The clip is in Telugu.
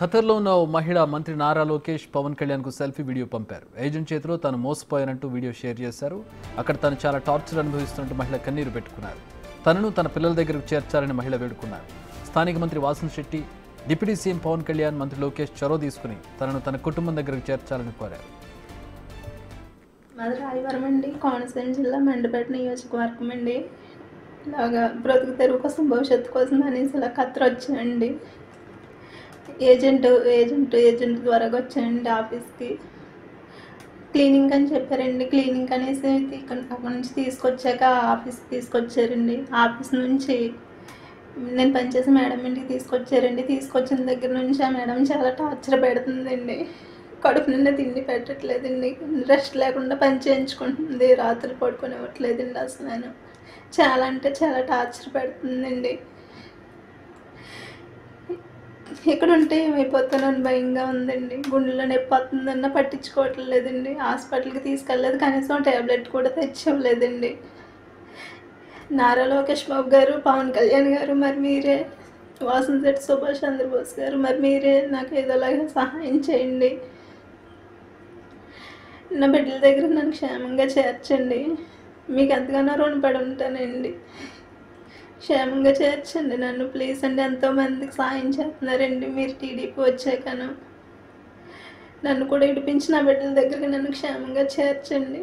ఖతర్లో ఉన్న ఓ మహిళ మంత్రి నారా లోకేష్ పవన్ కళ్యాణ్కు సెల్ఫీ వీడియో పంపారు. ఏజెంట్ చేతిలో తాను మోసపోయానంటూ వీడియో షేర్ చేశారు. అక్కడ తను చాలా టార్చర్ అనుభవిస్తున్నట్టు మహిళ కన్నీరు పెట్టుకున్నారు. తనను తన పిల్లల దగ్గరకు చేర్చాలని మహిళ వేడుకున్నారు. స్థానిక మంత్రి వాసన్ శెట్టి డిప్యూటీ సీఎం పవన్ కళ్యాణ్ మంత్రి లోకేష్ చొరవ తీసుకుని తనను తన కుటుంబం దగ్గరకు చేర్చాలని కోరారు. మాది రాయవరం అండి. కోనసీమ జిల్లా మండపేట నియోజకవర్గం అండి. ఇలాగా బ్రతుకు తెరువు కోసం భవిష్యత్తు కోసం అనేసి ఇలా కత్తిర వచ్చాయండి ఏజెంట్ ఏజెంట్ ఏజెంట్ ద్వారా వచ్చానండి ఆఫీస్కి. క్లీనింగ్ అని చెప్పారండి. క్లీనింగ్ అనేసి ఇక్కడ అక్కడ నుంచి తీసుకొచ్చాక ఆఫీస్కి తీసుకొచ్చారండి. ఆఫీస్ నుంచి నేను పనిచేసే మేడం ఇంటికి తీసుకొచ్చారండి. తీసుకొచ్చిన దగ్గర నుంచి ఆ మేడం చాలా టార్చర్ పెడుతుందండి. కడుపు నిండా తిండి పెట్టట్లేదండి. రెస్ట్ లేకుండా పని చేయించుకుంటుంది. రాత్రి పడుకునివ్వట్లేదండి అసలు నేను. చాలా అంటే చాలా టార్చర్ పెడుతుందండి. ఇక్కడ ఉంటే ఏమైపోతానని భయంగా ఉందండి. గుండెలో నొప్పి వస్తుందన్న పట్టించుకోవట్లేదండి. హాస్పిటల్కి తీసుకెళ్ళలేదు. కనీసం ట్యాబ్లెట్ కూడా తెచ్చివ్వలేదండి. నారా లోకేష్ బాబు గారు పవన్ కళ్యాణ్ గారు మరి మీరే. వాసన్ శెట్టి సుభాష్ చంద్రబోస్ గారు మరి మీరే. నాకు ఏదోలాగా సహాయం చేయండి. నా బిడ్డల దగ్గర నన్ను క్షేమంగా చేర్చండి. మీకు ఎంతగానో రుణపడి ఉంటానండి. క్షేమంగా చేర్చండి నన్ను ప్లీజ్ అండి ఎంతోమందికి సాయం చేస్తున్నారండి మీరు టీడీపీ వచ్చాకను నన్ను కూడా ఇడిపించి నా బిడ్డల దగ్గరికి నన్ను క్షేమంగా చేర్చండి.